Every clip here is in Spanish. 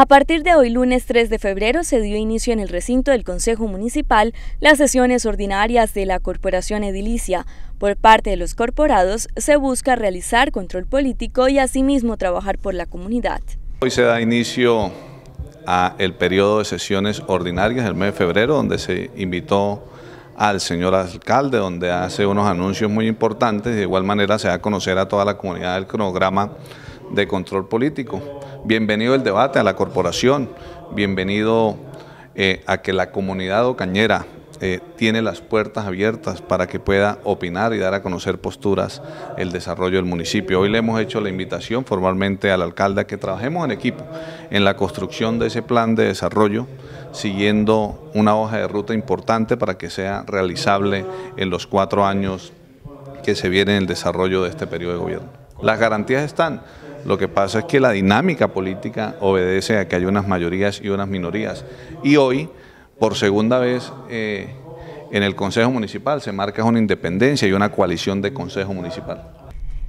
A partir de hoy, lunes 3 de febrero, se dio inicio en el recinto del Consejo Municipal las sesiones ordinarias de la Corporación Edilicia. Por parte de los corporados, se busca realizar control político y asimismo trabajar por la comunidad. Hoy se da inicio a el periodo de sesiones ordinarias del mes de febrero, donde se invitó al señor alcalde, donde hace unos anuncios muy importantes. De igual manera se da a conocer a toda la comunidad el cronograma de control político. Bienvenido el debate a la corporación, bienvenido eh, a que la comunidad ocañera eh, tiene las puertas abiertas para que pueda opinar y dar a conocer posturas el desarrollo del municipio. Hoy le hemos hecho la invitación formalmente al alcalde a que trabajemos en equipo en la construcción de ese plan de desarrollo, siguiendo una hoja de ruta importante para que sea realizable en los cuatro años que se viene en el desarrollo de este periodo de gobierno. Las garantías están, lo que pasa es que la dinámica política obedece a que hay unas mayorías y unas minorías. Y hoy, por segunda vez, eh, en el Consejo Municipal se marca una independencia y una coalición de Consejo Municipal.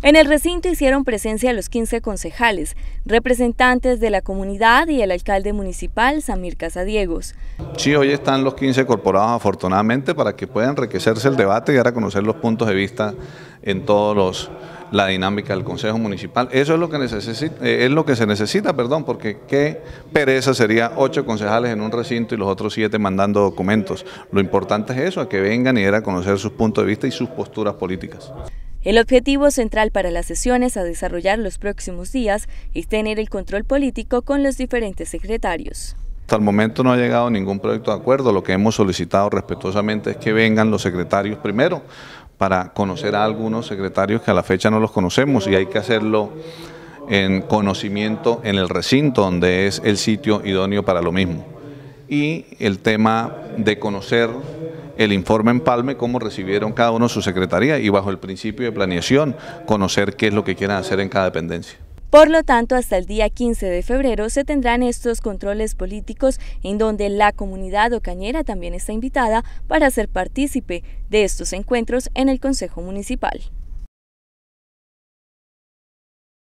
En el recinto hicieron presencia los 15 concejales, representantes de la comunidad y el alcalde municipal Samir Casadiegos. Sí, hoy están los 15 corporados afortunadamente para que puedan enriquecerse el debate y dar a conocer los puntos de vista en todos los la dinámica del Consejo Municipal. Eso es lo que, necesita, eh, es lo que se necesita, perdón, porque qué pereza sería ocho concejales en un recinto y los otros siete mandando documentos. Lo importante es eso, a que vengan y a conocer sus puntos de vista y sus posturas políticas. El objetivo central para las sesiones a desarrollar los próximos días es tener el control político con los diferentes secretarios. Hasta el momento no ha llegado ningún proyecto de acuerdo. Lo que hemos solicitado respetuosamente es que vengan los secretarios primero para conocer a algunos secretarios que a la fecha no los conocemos y hay que hacerlo en conocimiento en el recinto donde es el sitio idóneo para lo mismo. Y el tema de conocer el informe en Palme, cómo recibieron cada uno su secretaría y bajo el principio de planeación, conocer qué es lo que quieran hacer en cada dependencia. Por lo tanto, hasta el día 15 de febrero se tendrán estos controles políticos en donde la comunidad ocañera también está invitada para ser partícipe de estos encuentros en el Consejo Municipal.